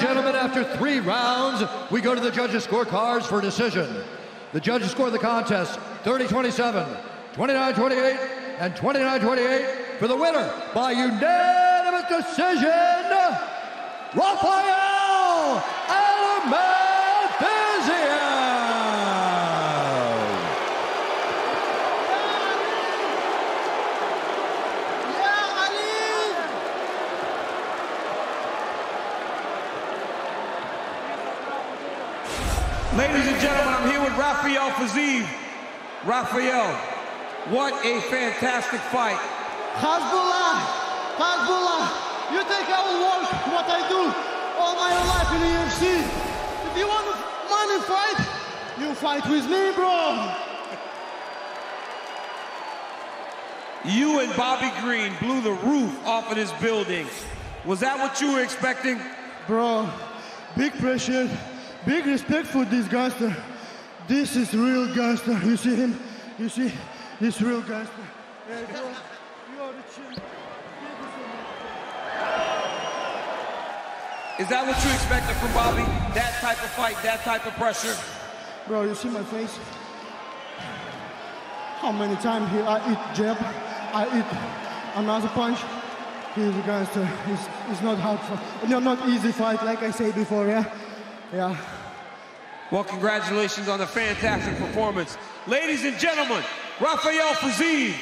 gentlemen, after three rounds, we go to the judges' scorecards for decision. The judges score the contest 30-27, 29-28, and 29-28 for the winner by unanimous decision, Rafael Ladies and gentlemen, I'm here with Rafael Fiziev. Rafael, what a fantastic fight. Hasbullah! Hasbullah! You think I will work what I do all my life in the UFC? If you want money fight, you fight with me, bro! You and Bobby Green blew the roof off of this building. Was that what you were expecting? Bro, big pressure, big respect for this gangster. This is real gangster. You see him? You see? This real gangster. Bro, you are the champ. Is that what you expected from Bobby? That type of fight, that type of pressure? Bro, you see my face? How many times here I eat jab, I eat another punch. He's a gangster. It's, it's not hard. No, not easy fight, like I said before, yeah? Yeah. Well, congratulations on the fantastic performance. Ladies and gentlemen, Rafael Fiziev.